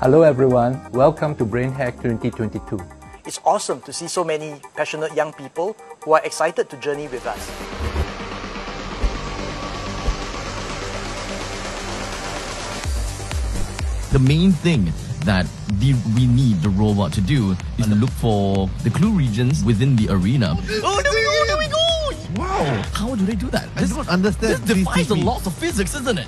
Hello everyone, welcome to BrainHack 2022. It's awesome to see so many passionate young people who are excited to journey with us. The main thing that the, we need the robot to do is to look for the clue regions within the arena. Oh, there we go, there we go! Wow, how do they do that? I don't understand. This defies the PCP. laws of physics, isn't it?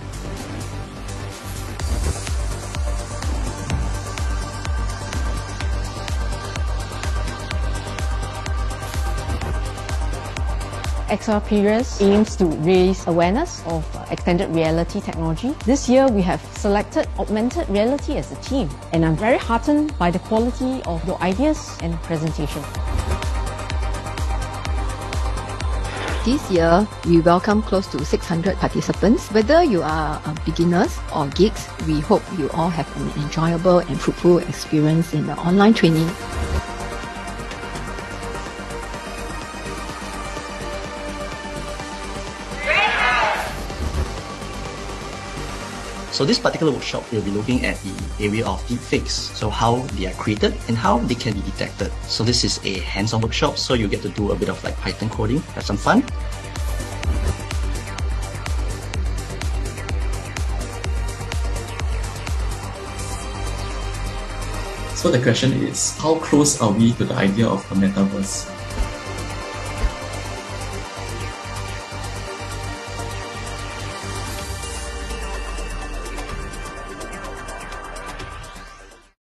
XRPRS aims to raise awareness of uh, extended reality technology. This year, we have selected augmented reality as a team, and I'm very heartened by the quality of your ideas and presentation. This year, we welcome close to 600 participants. Whether you are uh, beginners or geeks, we hope you all have an enjoyable and fruitful experience in the online training. So this particular workshop will be looking at the area of deepfakes, so how they are created and how they can be detected. So this is a hands-on workshop, so you get to do a bit of like Python coding, have some fun. So the question is, how close are we to the idea of the metaverse?